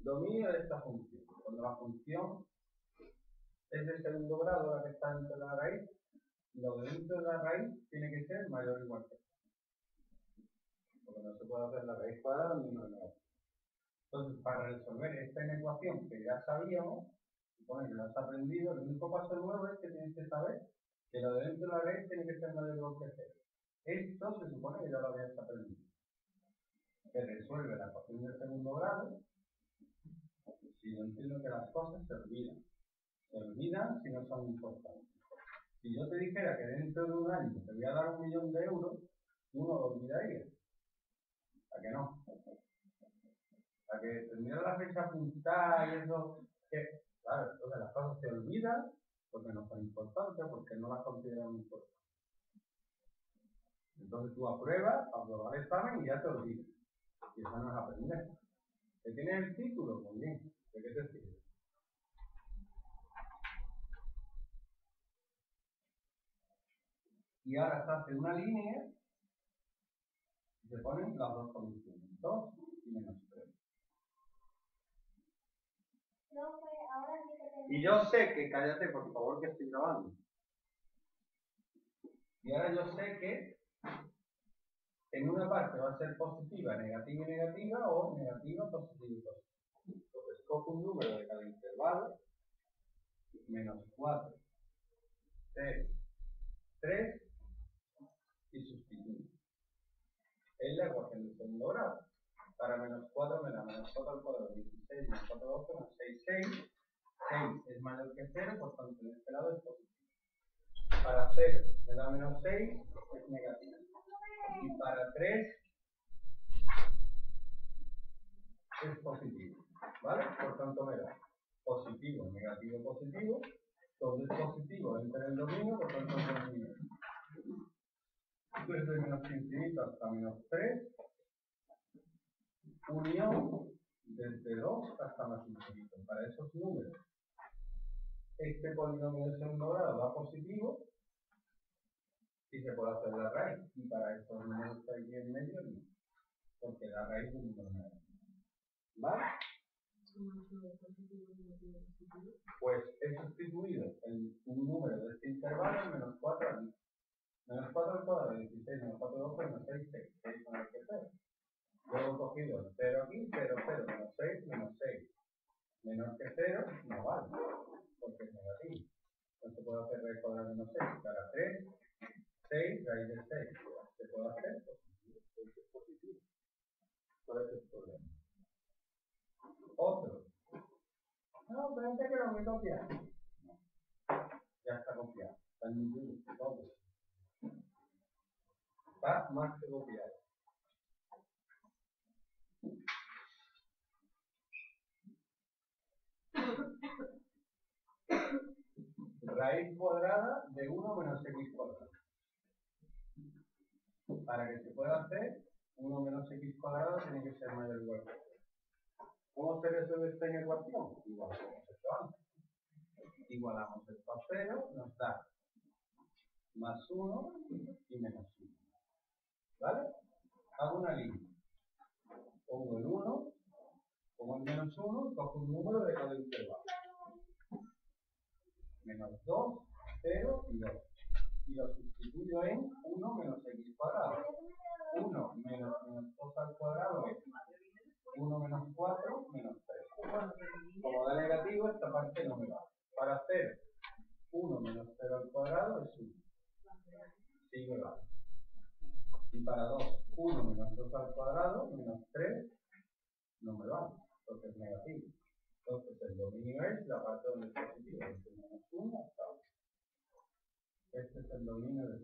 Dominio de esta función. Cuando la función es de segundo grado, la que está dentro de la raíz, lo de dentro de la raíz tiene que ser mayor o igual que Porque no se puede hacer la raíz cuadrada ni una negativa. Entonces, para resolver esta inecuación que ya sabíamos, supone que lo has aprendido, el único paso nuevo es que tienes que saber que lo de dentro de la raíz tiene que ser mayor o igual que cero. Esto se supone que ya lo habías aprendido. Que resuelve la ecuación de segundo grado, si yo entiendo que las cosas se olvidan. Se olvidan si no son importantes. Si yo te dijera que dentro de un año te voy a dar un millón de euros, tú no lo olvidarías. ¿A que no? ¿A que tendría la fecha apuntada y eso? Que, claro, entonces las cosas se olvidan porque no son importantes, porque no las consideran importantes. Entonces tú apruebas, apruebas el examen y ya te olvidas. Y eso no es aprender. ¿Que tienes el título? Pues bien, ¿de qué te sirve? Y ahora se hace una línea y se ponen las dos condiciones, 2 y menos 3. Y yo sé que, cállate por favor que estoy grabando. Y ahora yo sé que en una parte va a ser positiva, negativa y negativa, o negativa, positiva y positiva. Entonces cojo un número de cada intervalo, menos 4, 6, 3, y sustituyo. Es la ecuación de segundo grado. Para menos 4 me da menos 4 al cuadrado, 16 menos 4 12 más 6, 6. 6 es mayor que 0, por tanto en este lado es positivo. Para 0 me da menos 6, es negativo. Y para 3 es positivo. ¿Vale? Por tanto me positivo, negativo, positivo. Todo es positivo entra en el dominio, por tanto es dominio desde menos infinito hasta menos 3, unión desde 2 hasta más infinito. Para esos números, este polinomio de segundo grado da positivo se puede hacer la raíz. Y para números que hay aquí en medio, no, porque la raíz es un negativo. ¿Vale? Pues he sustituido el, un número de este intervalo en menos 4 aquí. Menos 4 al cuadrado, 16, menos 4, 12, menos 6, 6. 6 menor que 0. Luego he cogido 0 aquí, 0, 0, menos 6, menos 6. Menor que 0, no vale, porque es negativo. No se puede hacer raíz cuadrada menos 6. Para 3, 6, raíz de 6. Se puede hacer positivo. ¿Cuál es el problema? Otro. No, pero antes que lo voy a copiar. Ya está copiado. Está en ningún todo va más que copiado. Raíz cuadrada de 1 menos x cuadrado. Para que se pueda hacer, 1 menos x cuadrado tiene que ser mayor o igual que 0. ¿Cómo se resuelve esta ecuación? Igual como hemos hecho antes. Igualamos esto a 0, nos da más 1 y menos 1. ¿Vale? Hago una línea. Pongo el 1, pongo el menos 1 y cojo un número de cada intervalo. Menos 2, 0 y 2. Y lo sustituyo en 1 menos x cuadrado. 1 menos, menos 2 al cuadrado es 1 menos 4 menos 3. Negativo, esta parte no me va. Para hacer 1 menos 0 al cuadrado es 1. Sigue va. Y para 2, 1 menos 2 al cuadrado, menos 3, no me va, porque es negativo. Entonces el dominio es la parte donde es positivo, menos 1 hasta 1. Este es el dominio de